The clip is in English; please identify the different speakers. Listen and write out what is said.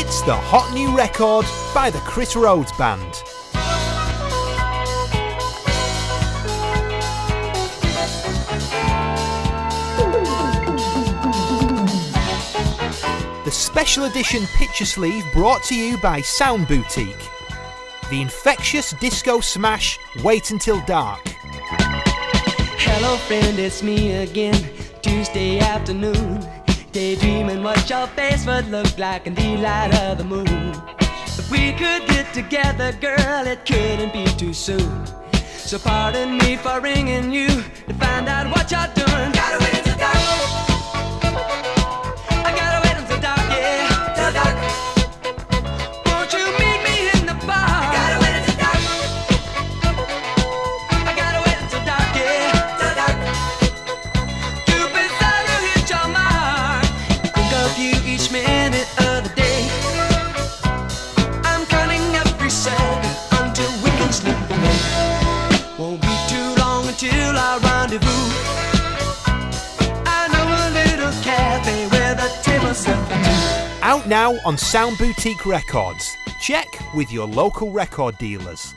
Speaker 1: It's the hot new record by the Chris Rhodes Band. The special edition picture sleeve brought to you by Sound Boutique. The infectious disco smash Wait Until Dark.
Speaker 2: Hello, friend, it's me again. Tuesday afternoon. Daydreaming what your face would look like in the light of the moon. If we could get together, girl, it couldn't be too soon. So pardon me for ringing you
Speaker 1: now on Sound Boutique Records. Check with your local record dealers.